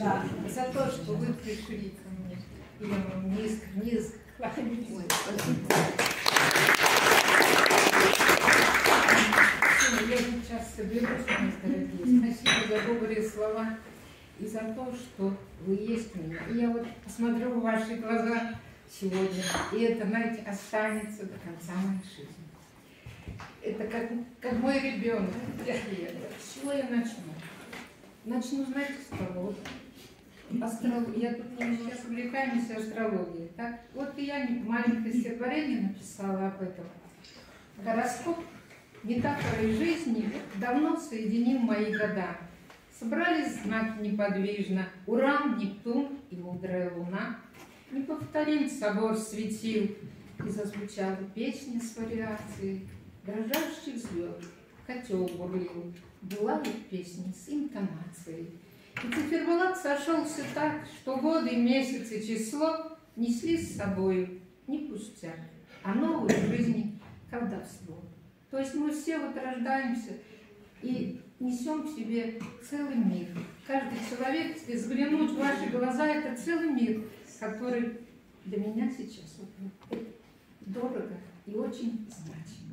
Да, за то, что вы пришли ко мне. Я вам низко, низко кланяюсь. Ой, спасибо. Я сейчас соберусь, мои дорогие. Спасибо за добрые слова и за то, что вы есть у меня. И я вот посмотрю в ваши глаза сегодня, и это, знаете, останется до конца моей жизни. Это как, как мой ребенок. С чего я начну? Начну, знаете, с того. Астрол... Я тут сейчас увлекаемся астрологией. Так? Вот я маленькое стихотворение написала об этом. Гороскоп метафорой жизни давно соединил мои года. Собрались знаки неподвижно, Уран, Нептун и мудрая луна. Неповторим собор светил, и зазвучала песня с вариацией дрожащих звезд. Котел бурлил, была ли песня с интонацией. И циферблат сошелся так, что годы, месяцы, число несли с собою не пустяк, а новую жизни колдовство. То есть мы все вот рождаемся и несем в себе целый мир. Каждый человек, если взглянуть в ваши глаза, это целый мир, который для меня сейчас вот, дорого и очень значимо.